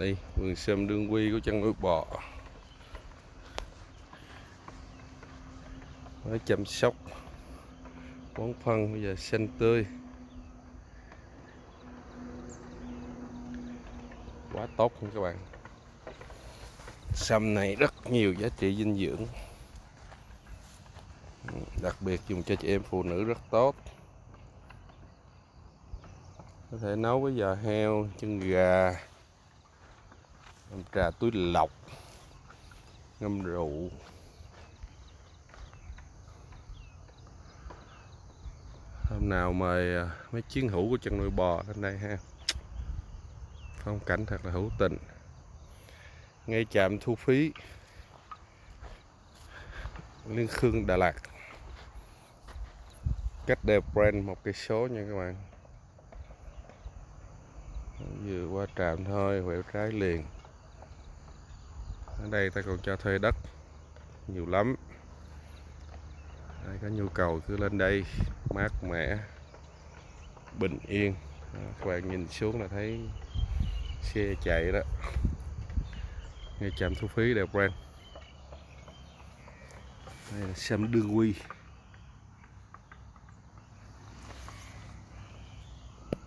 đây vườn sâm đương quy của chăn nuôi bò mới chăm sóc, bón phân, bây giờ xanh tươi. Quá tốt luôn các bạn. Sâm này rất nhiều giá trị dinh dưỡng. Đặc biệt dùng cho chị em phụ nữ rất tốt. Có thể nấu với giò heo, chân gà ngâm trà túi lọc ngâm rượu. Hôm nào mời à, mấy chiến hữu của chân nuôi bò lên đây ha. Phong cảnh thật là hữu tình. Ngay trạm thu phí, Liên Khương, Đà Lạt. Cách đèo brand một cây số nha các bạn. Vừa qua trạm thôi, quẹo trái liền ở đây ta còn cho thuê đất. Nhiều lắm. Ai có nhu cầu cứ lên đây, mát mẻ, bình yên. Các bạn nhìn xuống là thấy xe chạy đó. Ngay trạm thu phí đèo brand đây là xem đương quy